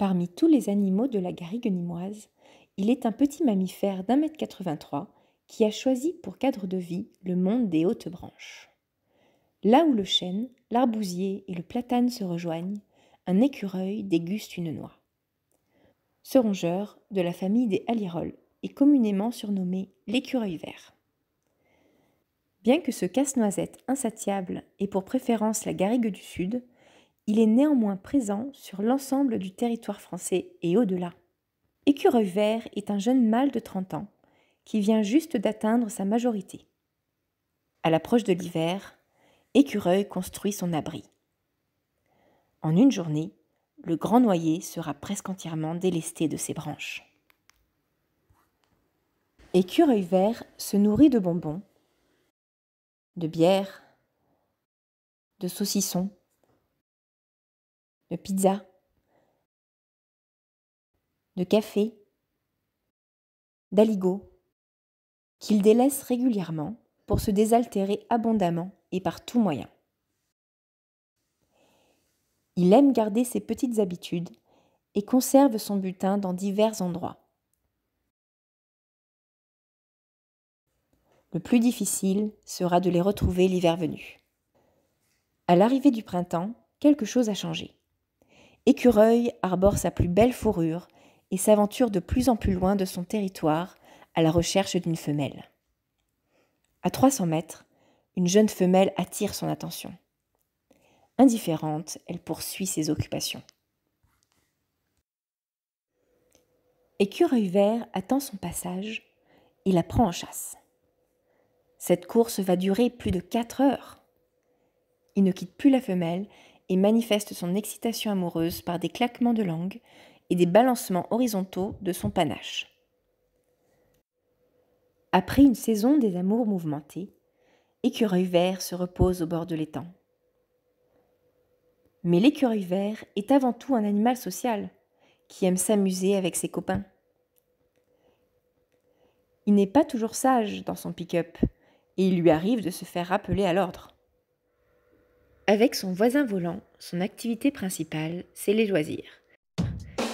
Parmi tous les animaux de la garrigue nimoise, il est un petit mammifère d'un mètre 83 qui a choisi pour cadre de vie le monde des hautes branches. Là où le chêne, l'arbousier et le platane se rejoignent, un écureuil déguste une noix. Ce rongeur, de la famille des aliroles, est communément surnommé l'écureuil vert. Bien que ce casse-noisette insatiable ait pour préférence la garrigue du Sud, il est néanmoins présent sur l'ensemble du territoire français et au-delà. Écureuil vert est un jeune mâle de 30 ans qui vient juste d'atteindre sa majorité. À l'approche de l'hiver, Écureuil construit son abri. En une journée, le grand noyer sera presque entièrement délesté de ses branches. Écureuil vert se nourrit de bonbons, de bière, de saucissons, de pizza, de café, d'aligot, qu'il délaisse régulièrement pour se désaltérer abondamment et par tout moyen. Il aime garder ses petites habitudes et conserve son butin dans divers endroits. Le plus difficile sera de les retrouver l'hiver venu. À l'arrivée du printemps, quelque chose a changé. Écureuil arbore sa plus belle fourrure et s'aventure de plus en plus loin de son territoire à la recherche d'une femelle. À 300 mètres, une jeune femelle attire son attention. Indifférente, elle poursuit ses occupations. Écureuil vert attend son passage et la prend en chasse. Cette course va durer plus de 4 heures. Il ne quitte plus la femelle et manifeste son excitation amoureuse par des claquements de langue et des balancements horizontaux de son panache. Après une saison des amours mouvementés, Écureuil vert se repose au bord de l'étang. Mais l'écureuil vert est avant tout un animal social qui aime s'amuser avec ses copains. Il n'est pas toujours sage dans son pick-up et il lui arrive de se faire rappeler à l'ordre. Avec son voisin volant, son activité principale, c'est les loisirs.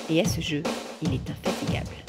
Et à ce jeu, il est infatigable.